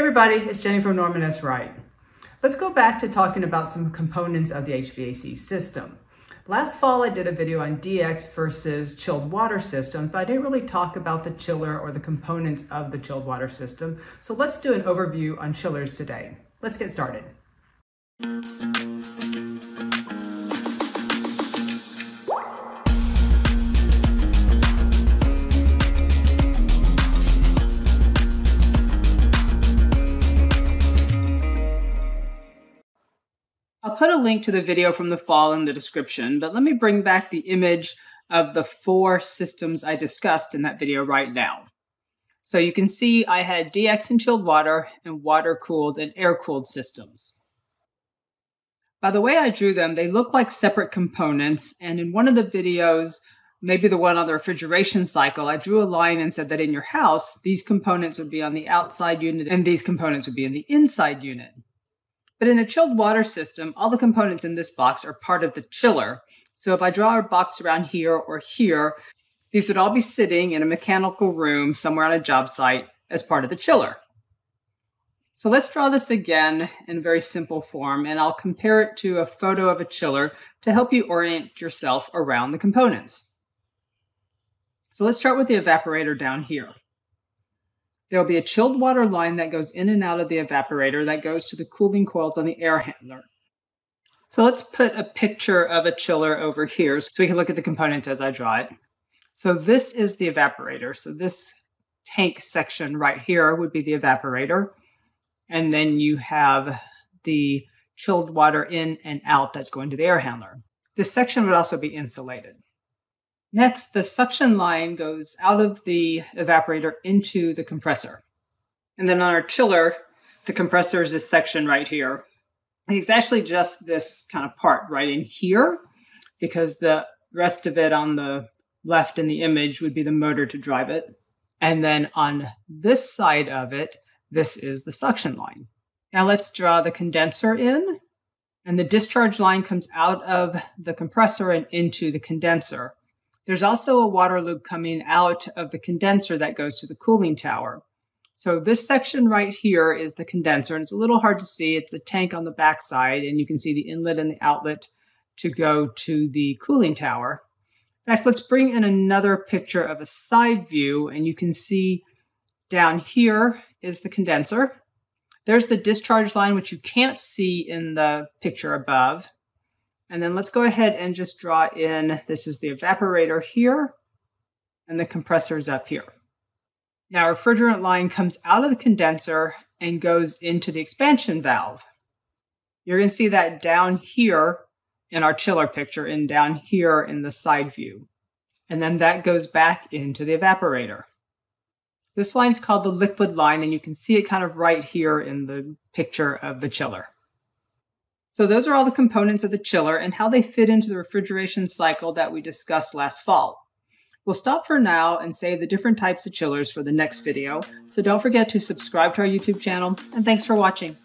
everybody, it's Jenny from Norman S. Wright. Let's go back to talking about some components of the HVAC system. Last fall, I did a video on DX versus chilled water system, but I didn't really talk about the chiller or the components of the chilled water system. So let's do an overview on chillers today. Let's get started. I'll put a link to the video from the fall in the description, but let me bring back the image of the four systems I discussed in that video right now. So you can see I had DX and chilled water and water cooled and air cooled systems. By the way I drew them, they look like separate components. And in one of the videos, maybe the one on the refrigeration cycle, I drew a line and said that in your house, these components would be on the outside unit and these components would be in the inside unit. But in a chilled water system, all the components in this box are part of the chiller. So if I draw a box around here or here, these would all be sitting in a mechanical room somewhere on a job site as part of the chiller. So let's draw this again in very simple form, and I'll compare it to a photo of a chiller to help you orient yourself around the components. So let's start with the evaporator down here. There will be a chilled water line that goes in and out of the evaporator that goes to the cooling coils on the air handler. So let's put a picture of a chiller over here so we can look at the components as I draw it. So this is the evaporator. So this tank section right here would be the evaporator. And then you have the chilled water in and out that's going to the air handler. This section would also be insulated. Next, the suction line goes out of the evaporator into the compressor. And then on our chiller, the compressor is this section right here. It's actually just this kind of part right in here because the rest of it on the left in the image would be the motor to drive it. And then on this side of it, this is the suction line. Now let's draw the condenser in. And the discharge line comes out of the compressor and into the condenser. There's also a water loop coming out of the condenser that goes to the cooling tower. So this section right here is the condenser, and it's a little hard to see. It's a tank on the backside, and you can see the inlet and the outlet to go to the cooling tower. In fact, let's bring in another picture of a side view, and you can see down here is the condenser. There's the discharge line, which you can't see in the picture above. And then let's go ahead and just draw in, this is the evaporator here, and the compressor's up here. Now refrigerant line comes out of the condenser and goes into the expansion valve. You're going to see that down here in our chiller picture and down here in the side view. And then that goes back into the evaporator. This line's called the liquid line, and you can see it kind of right here in the picture of the chiller. So those are all the components of the chiller and how they fit into the refrigeration cycle that we discussed last fall. We'll stop for now and save the different types of chillers for the next video, so don't forget to subscribe to our YouTube channel, and thanks for watching.